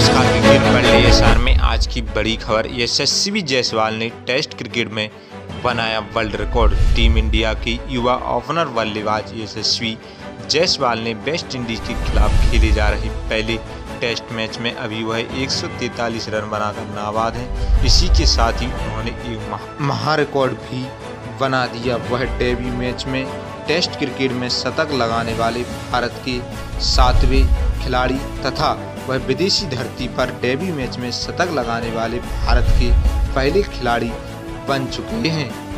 नमस्कार, क्रिकेट बल्ले एसआर में आज की बड़ी खबर। यशस्वी जायसवाल ने टेस्ट क्रिकेट में बनाया वर्ल्ड रिकॉर्ड। टीम इंडिया की युवा ओपनर बल्लेबाज यशस्वी जायसवाल ने वेस्ट इंडीज के खिलाफ खेले जा रहे पहले टेस्ट मैच में। अभी वह 143 रन बनाकर नाबाद हैं। इसी के साथ ही उन्होंने एक महा रिकॉर्ड भी बना दिया। वह डेब्यू मैच में टेस्ट क्रिकेट में शतक लगाने वाले भारत के सातवें खिलाड़ी तथा वह विदेशी धरती पर डेब्यू मैच में शतक लगाने वाले भारत के पहले खिलाड़ी बन चुके हैं।